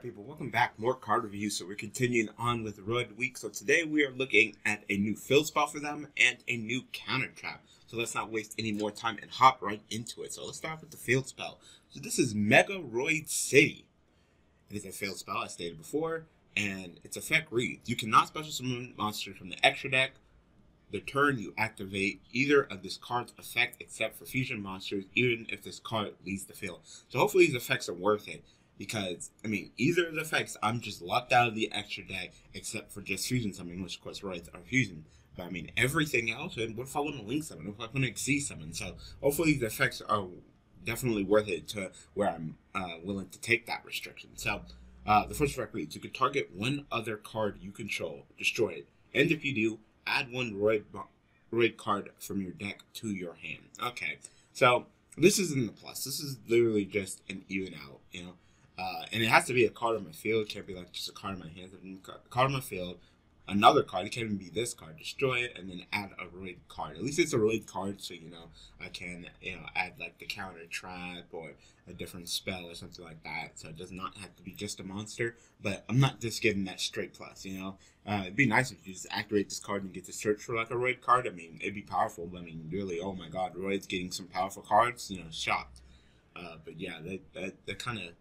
Alright people, welcome back. More card reviews. So we're continuing on with Roid Week. So today we are looking at a new field spell for them and a new counter trap. So let's not waste any more time and hop right into it. So let's start with the field spell. So this is Megaroid City. It is a field spell, as stated before, and its effect reads, you cannot special summon monsters from the extra deck. The turn you activate either of this card's effect except for fusion monsters, even if this card leaves the field. So hopefully these effects are worth it because I mean either of the effects I'm just locked out of the extra deck except for just fusion summon, which of course Roids are fusion. But I mean everything else, and what if I link summon? What if I want to summon? So hopefully the effects are definitely worth it to where I'm uh, willing to take that restriction. So uh, the first effect reads: you can target one other card you control, destroy it, and if you do, add one Roid Roid card from your deck to your hand. Okay, so this isn't the plus. This is literally just an even out. You know uh, and it has to be a card on my field. It can't be like just a card in my hands. A card on my field, another card. It can't even be this card. Destroy it and then add a Roid card. At least it's a Roid card, so you know I can you know add like the counter trap or a different spell or something like that. So it does not have to be just a monster. But I'm not just giving that straight plus. You know, uh, it'd be nice if you just activate this card and get to search for like a Roid card. I mean, it'd be powerful. But I mean, really, oh my God, Roid's getting some powerful cards. You know, shocked. Uh, but yeah, that, that kind of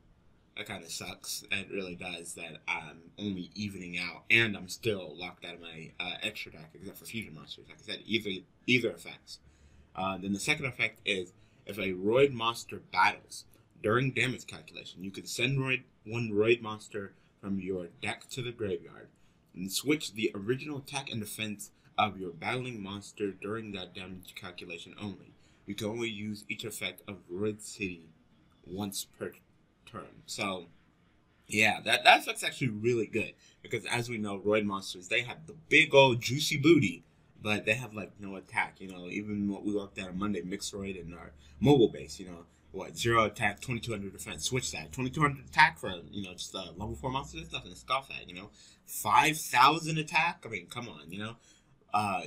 that kind of sucks. It really does that I'm only evening out, and I'm still locked out of my uh, extra deck except for fusion monsters. Like I said, either either effects. Uh, then the second effect is if a Roid monster battles during damage calculation, you can send Roid, one Roid monster from your deck to the graveyard and switch the original attack and defense of your battling monster during that damage calculation only. You can only use each effect of Roid City once per term. So, yeah, that that effect's actually really good because as we know, Roid monsters they have the big old juicy booty, but they have like no attack. You know, even what we looked at on Monday, Mixeroid and our mobile base. You know, what zero attack, twenty two hundred defense. Switch that twenty two hundred attack for you know just a level four monster. There's nothing to scoff at. You know, five thousand attack. I mean, come on. You know, uh,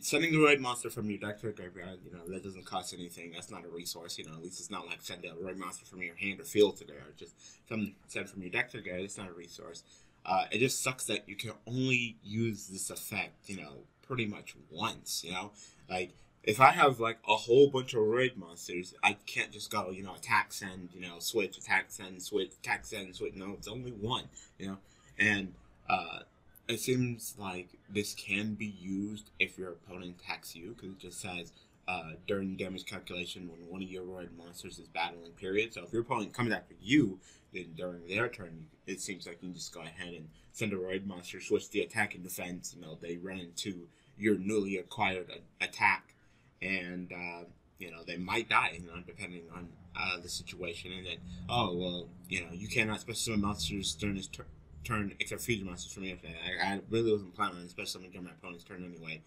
sending the Roid monster from your deck to the graveyard, you know, that doesn't cost anything. That's not a resource, you know. At least it's not like sending a Roid monster from your hand or field to there. Just some send from your deck to graveyard. It's not a resource. Uh, it just sucks that you can only use this effect, you know, pretty much once. You know, like if I have like a whole bunch of Roid monsters, I can't just go, you know, attack send, you know, switch, attack send, switch, attack send, switch. No, it's only one, you know, and uh, it seems like this can be used if your opponent attacks you because it just says uh, during damage calculation when one of your Roid monsters is battling, period. So if your opponent comes after you, then during their turn, it seems like you can just go ahead and send a Roid monster, switch the attack and defense. You know, they run into your newly acquired attack, and uh, you know they might die. You know, depending on uh, the situation. And then, oh well, you know, you cannot special monsters during this turn turn except fusion monsters for me. I, I really wasn't planning especially during my opponent's turn anyway.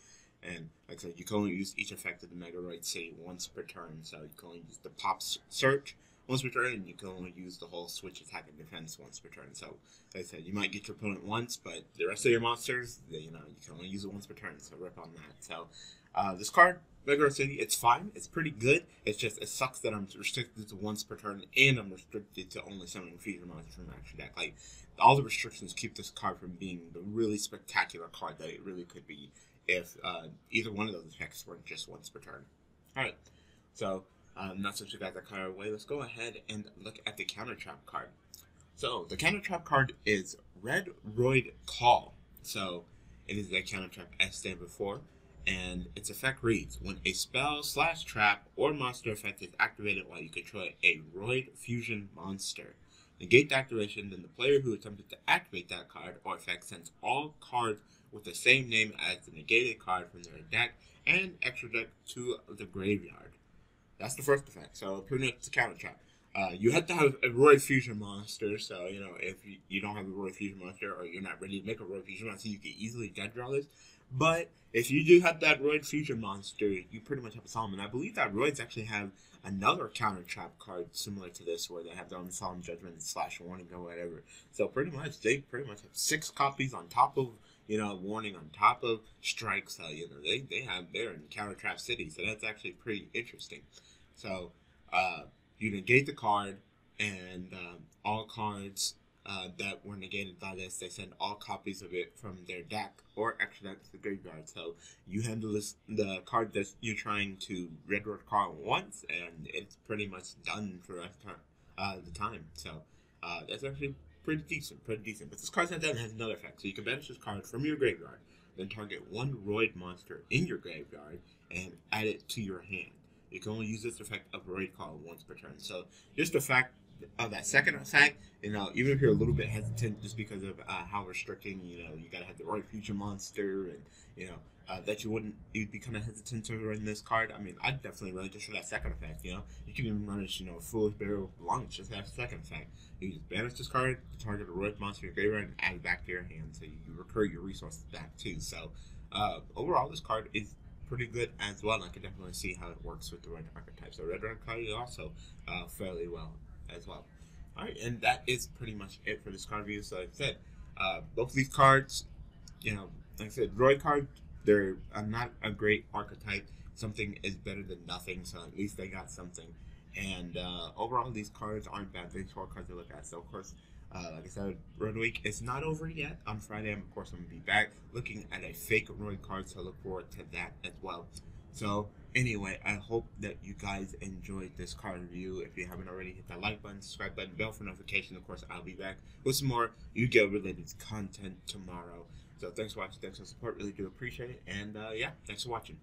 And like I said, you can only use each effect of the Megaroid City once per turn. So you can only use the pop search once per turn, and you can only use the whole switch attack and defense once per turn. So like I said, you might get your opponent once, but the rest of your monsters, they, you know, you can only use it once per turn. So rip on that. So uh, this card, Mega City, it's fine. It's pretty good. It's just it sucks that I'm restricted to once per turn, and I'm restricted to only summoning fusion monsters from extra deck. Like all the restrictions keep this card from being the really spectacular card that it really could be if uh, either one of those effects weren't just once per turn. Alright, so um, not since we got that card away, let's go ahead and look at the counter trap card. So the counter trap card is Red Roid Call. So it is a counter trap as stated before, and its effect reads: When a spell slash trap or monster effect is activated while you control a Roid fusion monster, negate the activation, then the player who attempted to activate that card or effect sends all cards with the same name as the negated card from their deck and extra deck to the graveyard. That's the first effect. So pretty much it's a counter trap. Uh, you have to have a Roid Fusion monster, so you know if you, you don't have a Roid Fusion monster or you're not ready to make a Roid Fusion monster, you can easily dead draw this. But if you do have that Roid Fusion monster, you pretty much have a Solemn. I believe that Roids actually have another counter trap card similar to this where they have their own solemn judgment slash warning or whatever. So pretty much they pretty much have six copies on top of you know warning on top of strike. So you know they they have they're in counter trap city. So that's actually pretty interesting. So uh, you negate the card and um, all cards uh, that were negated by this, they send all copies of it from their deck or extra deck to the graveyard. So you handle this the card that you're trying to red red call once, and it's pretty much done for the rest of uh, the time. So uh, that's actually pretty decent, pretty decent. But this card's not done; it has another effect. So you can banish this card from your graveyard, then target one Roid monster in your graveyard and add it to your hand. You can only use this effect of Roid call once per turn. So just the fact of that second effect, you know, even if you're a little bit hesitant just because of uh, how restricting, you know, you gotta have the right future monster and you know uh, that you wouldn't you'd be kind of hesitant to run this card. I mean, I'd definitely run it just for that second effect. You know, you can even run it, you know, Foolish Burial Launch just that second effect. You just banish this card, target a Roid monster in your graveyard, and add it back to your hand, so you recur your resources back too. So uh, overall, this card is pretty good as well. I can definitely see how it works with the Roid archetype. So red red card is also uh, fairly well as well. Alright, and that is pretty much it for this card review. So like I said, uh, both these cards, you know, like I said, Roid card, they're uh, not a great archetype. Something is better than nothing, so at least they got something. And uh, overall, these cards aren't bad. These four cards to look at. So of course, uh, like I said, Roid Week is not over yet. On Friday, of course, I'm gonna be back looking at a fake Roid card, so look forward to that as well. So anyway, I hope that you guys enjoyed this card review. If you haven't already, hit that like button, subscribe button, bell for notification. Of course, I'll be back with some more Yu-Gi-Oh related content tomorrow. So thanks for watching, thanks for support, really do appreciate it. And uh, yeah, thanks for watching.